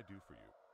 I do for you?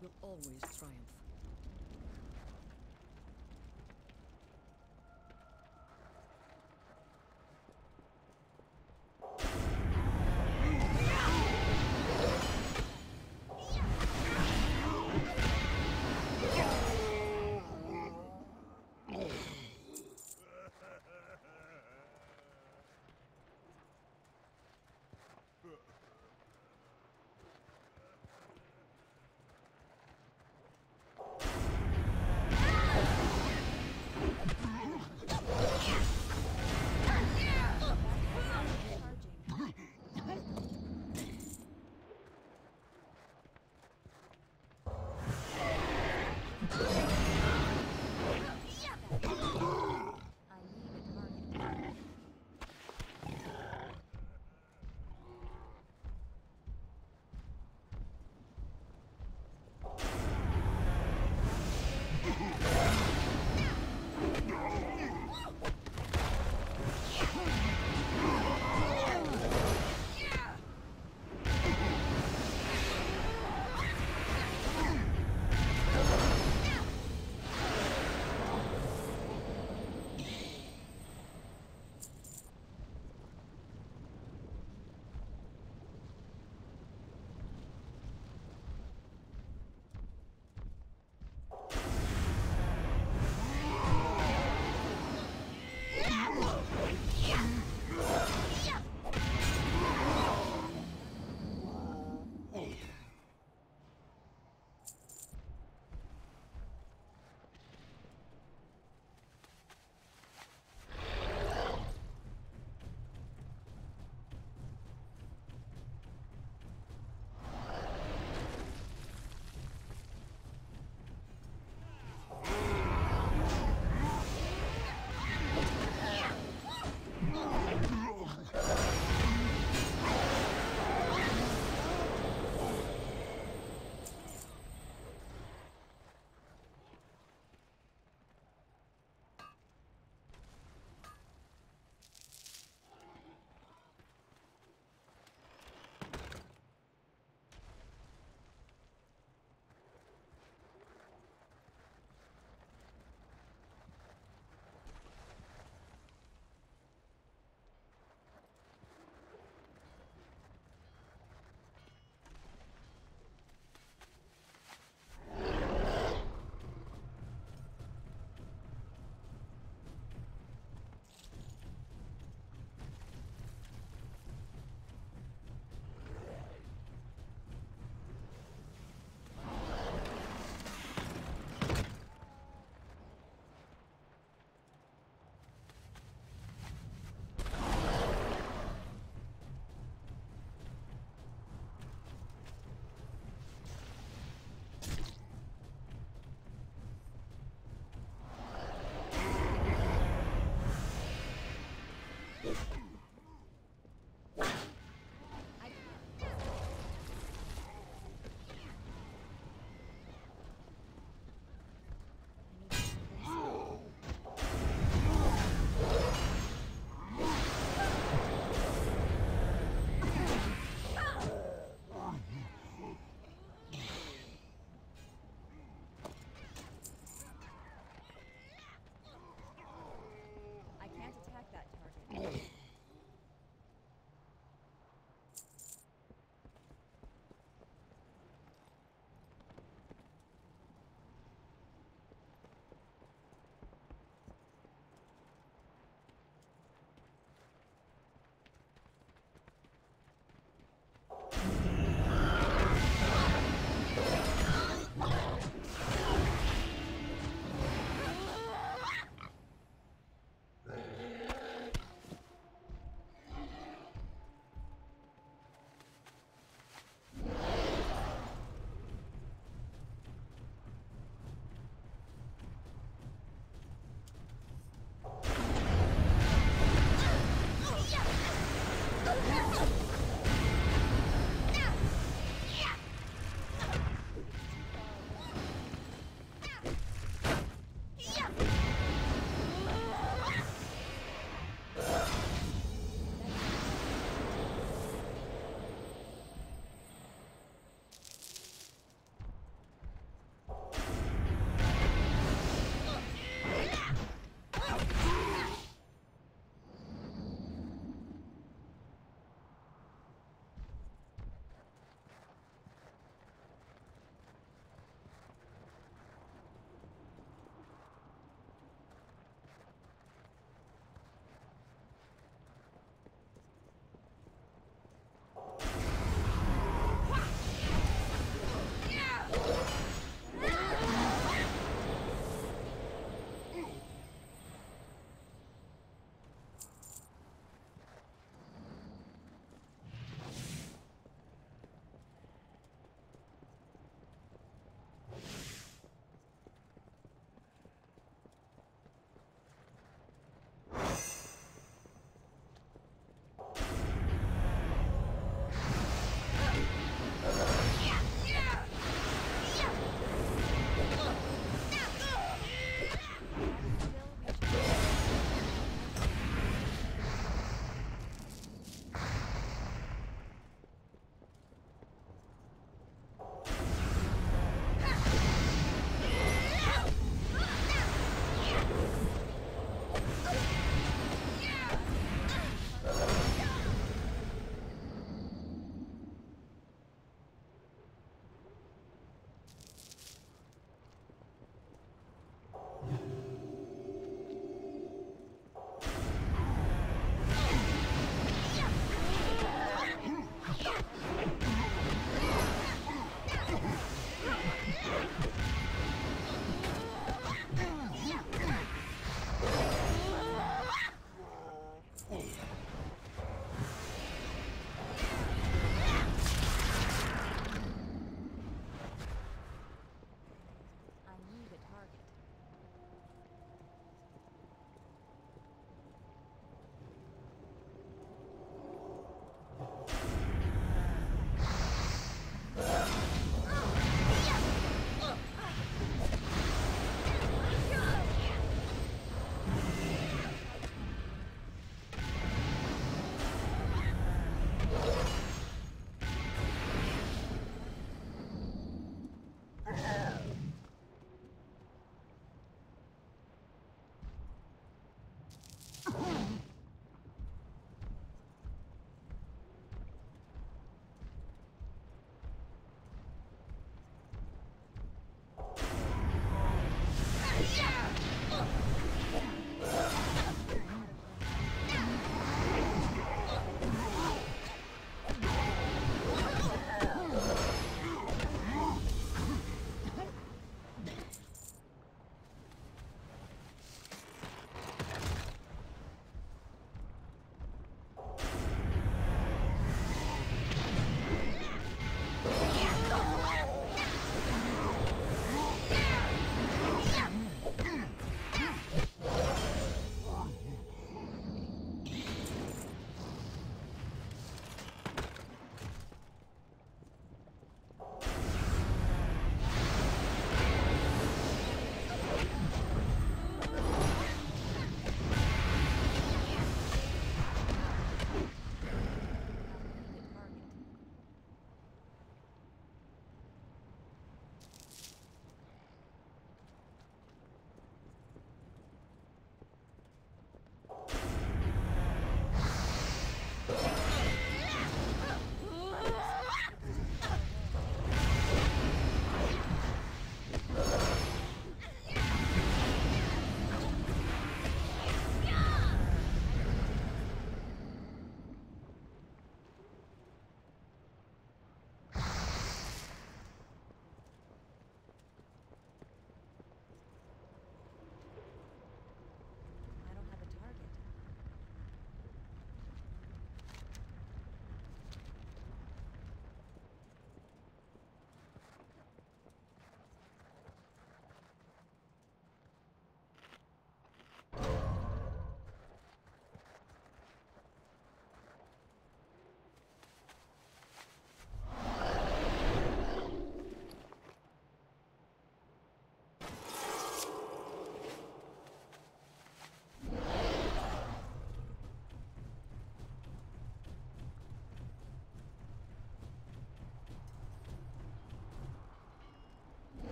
Will always triumph.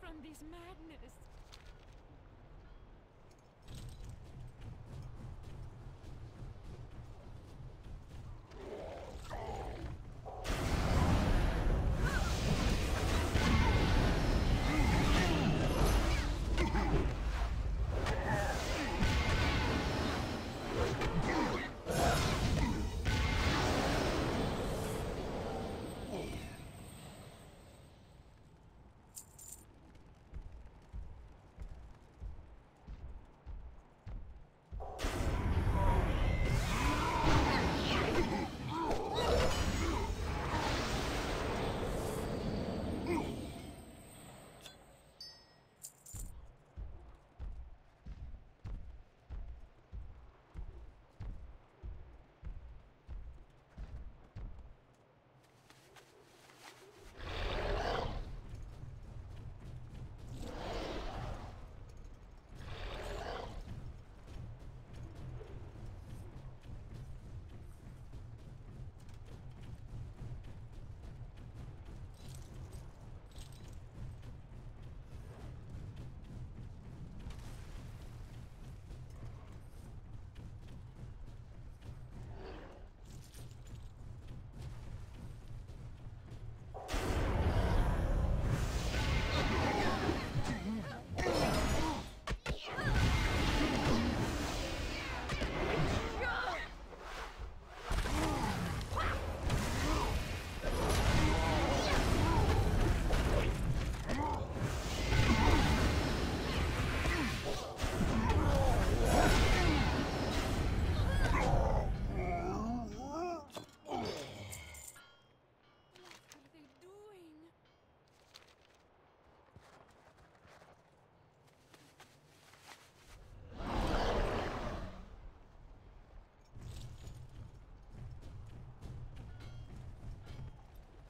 From this madness.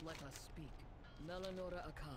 Let us speak. Melanora Akar.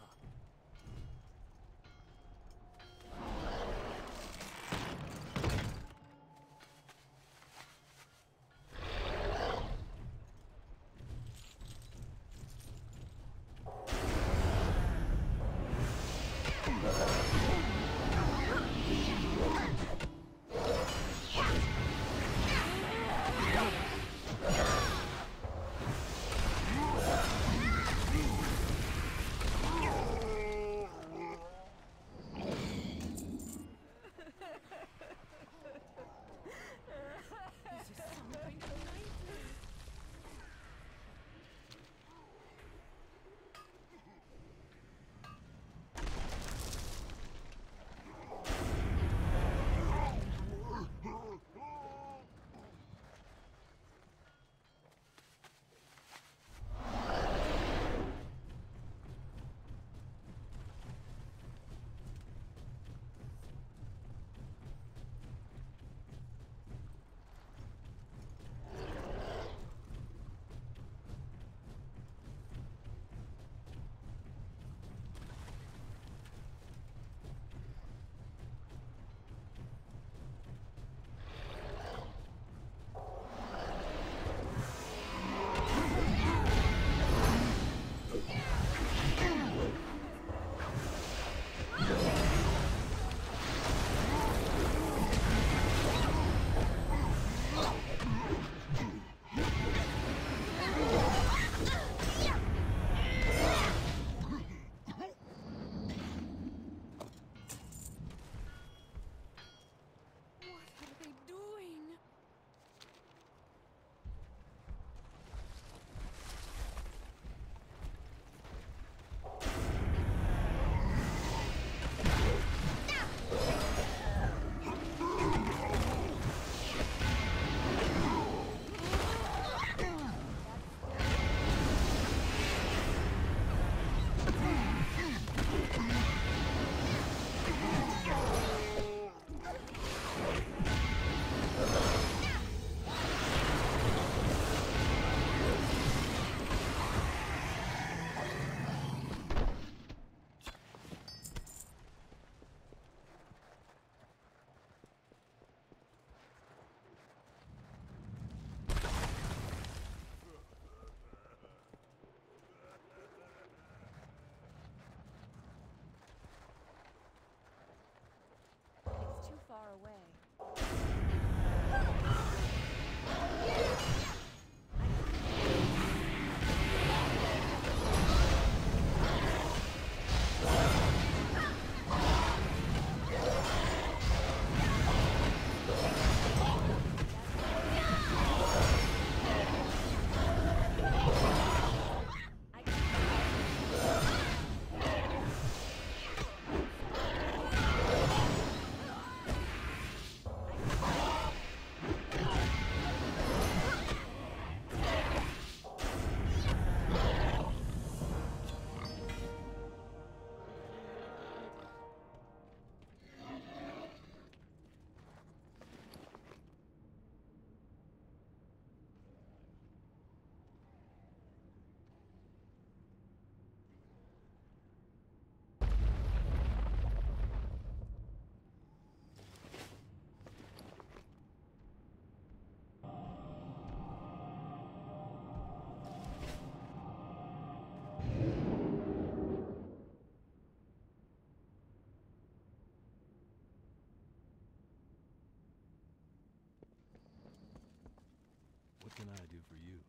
Can I do for you?